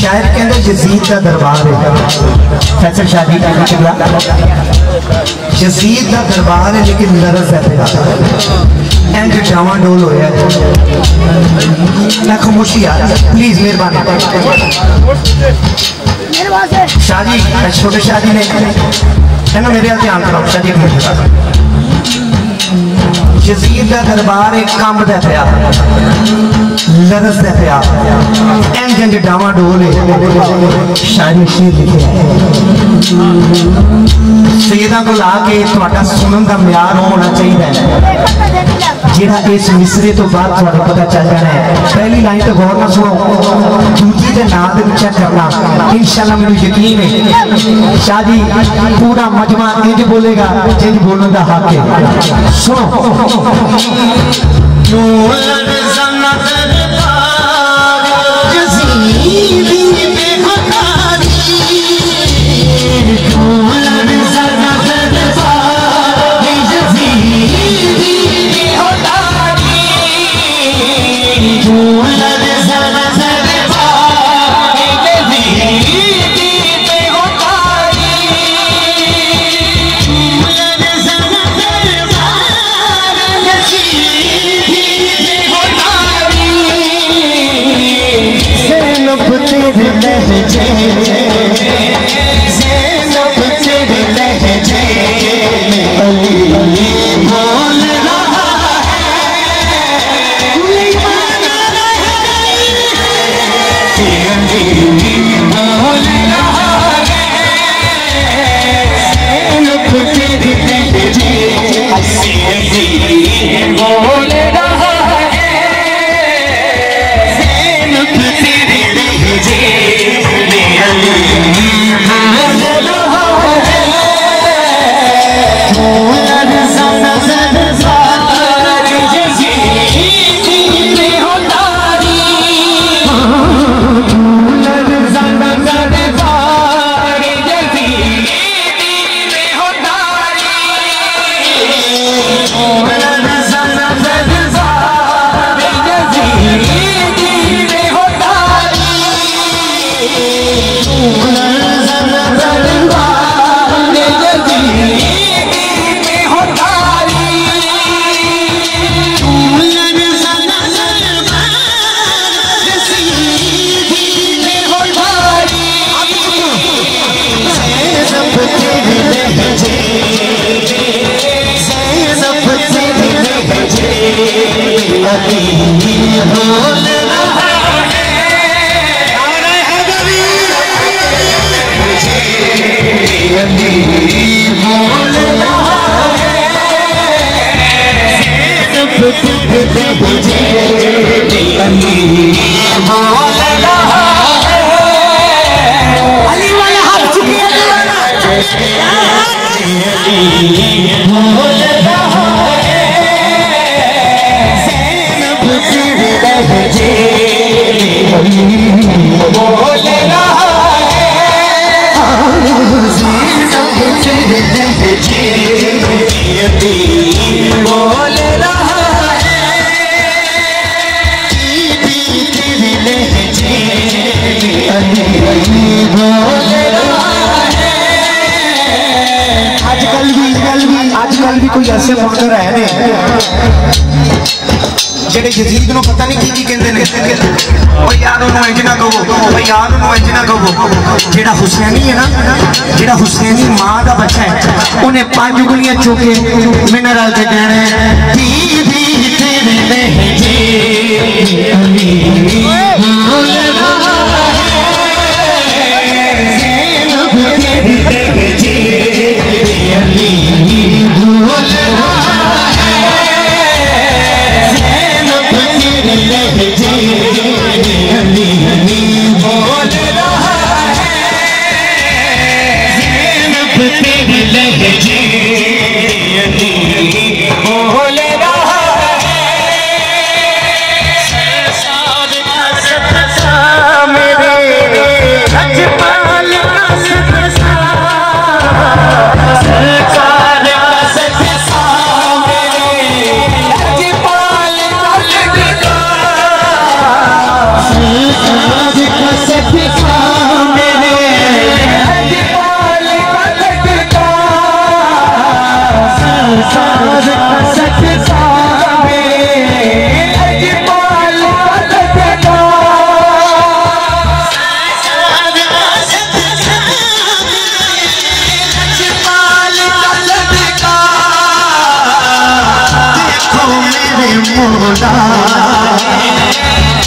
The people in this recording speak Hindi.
शायद कहते यजीद का दरबार है। फैसल शादी का का दरबार है, लेकिन नरस है एंड डावा डोल प्लीज़, मेहरबानी। शादी, छोटे शादी ने मेरे ध्यान कराओ शादी यजीद का दरबार एक कंबद पाया। लरसद पाया। इंज इंज डावा डोल शायरी शेर लिखे। सैदा को ला के सुनन का म्यार होना चाहिए जरा इस मिसरे तो बात थोड़ा पता चल जाना है। पहली लाइन तो गौर ना सुनो। दूजी के नाम के चेक करना। इंशाल्लाह मुझे यकीन है। शादी, पूरा मजमा इंज बोलेगा, इंज बोलने का हक है। सुनो। आजकल भी कोई ऐसे मुनकर है ने ਜਿਹੜੇ ਯਜ਼ੀਦ ਨੂੰ ਪਤਾ ਨਹੀਂ ਕੀ ਕੀ ਕਹਿੰਦੇ ਨੇ ਓ ਯਾਰ ਉਹਨੂੰ ਇੰਜ ਨਾ ਕਹੋ ਓ ਯਾਰ ਉਹਨੂੰ ਇੰਜ ਨਾ ਕਹੋ ਜਿਹੜਾ ਹੁਸੈਨੀ ਹੈ ਨਾ ਜਿਹੜਾ ਹੁਸੈਨੀ ਮਾਂ ਦਾ ਬੱਚਾ ਹੈ ਉਹਨੇ ਪੰਜ ਉਂਗਲੀਆਂ ਚੁੱਕ ਕੇ ਮੇਰੇ ਨਾਲ ਤੇ ਕਹਿਣਾ बीबी तेरे लहजे अली बोल